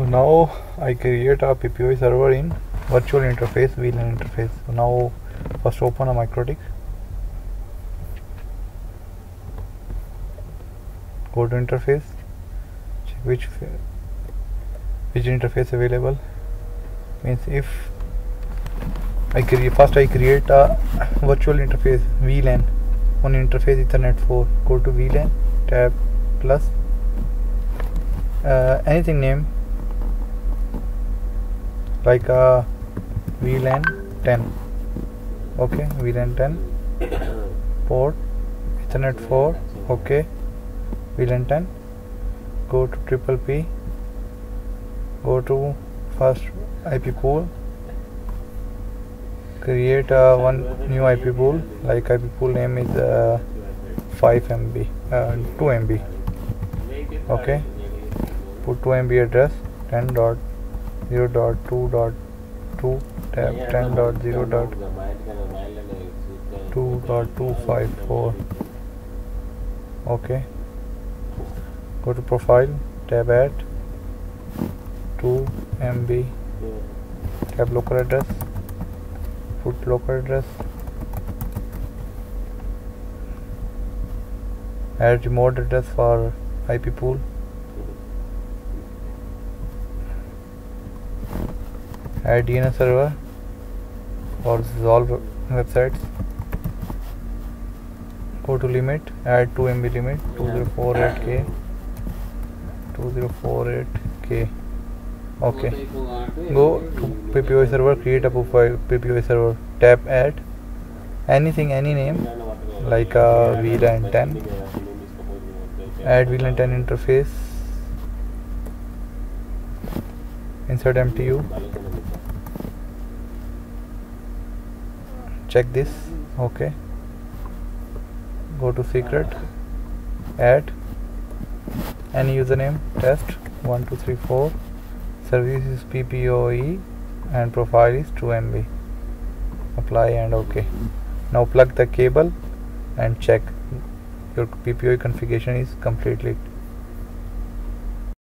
so now I create a PPPoE server in virtual interface VLAN interface. So now first open a MikroTik go to interface. Check which which interface available. Means if I create first I create a virtual interface VLAN on interface Ethernet 4 go to VLAN tab plus. Uh, anything name like a VLAN 10 okay VLAN 10 port Ethernet 4 okay VLAN 10 go to triple P. Go to first IP pool. Create uh, one new IP pool. Like IP pool name is uh, 5 MB uh, 2 MB okay. Put 2 MB address 10 dot 0 dot 2 dot 2 tab 10 dot 0 dot 2 dot 254 okay. Go to profile tab add 2 MB tab local address put local address. Add remote address for IP pool add DNS server. For Resolve websites. Go to limit add 2 MB limit 2048k 2048k okay. Go to PPPoE server create a profile PPPoE server. Tap add. Anything any name. Like uh, a VLAN 10 add VLAN 10 interface insert MTU check this. Okay. Go to secret. Add. Any username? Test. 1234 service is PPOE and profile is 2 MB apply and ok now plug the cable and check. Your PPOE configuration is completely